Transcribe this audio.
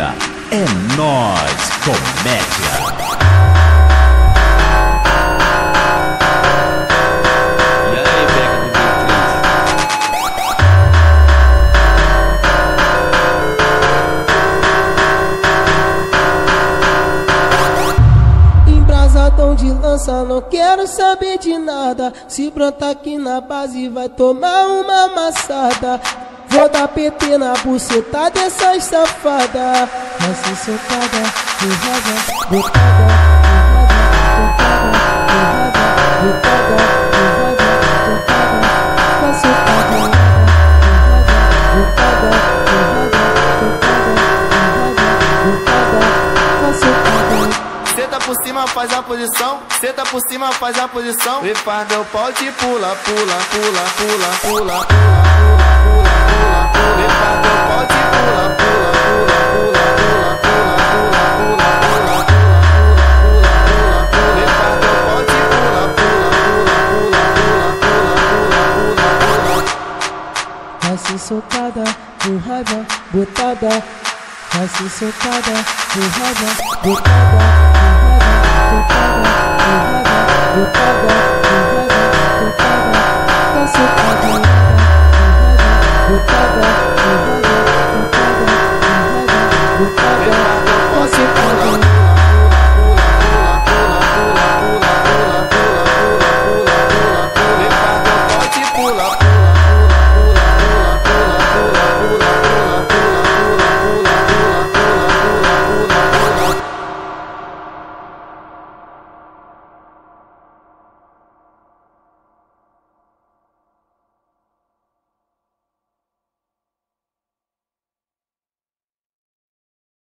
manda é nós, comédia. E aí, Beca do B3? Embrasadão de lança, não quero saber de nada. Se brotar aqui na base, vai tomar uma amassada. Vou dar PT na buceta dessas safadas. Vai ser soltada, borrada, botada, borrada, Senta por cima, faz a posição. Senta por cima, faz a posição. E faz meu pau de pula, pula, pula, pula, pula, pula, pula, pula, pula. E faz pula, pula, pula, pula, pula, pula, pula, pula, pula, pula, pula, pula. E faz meu pau de cada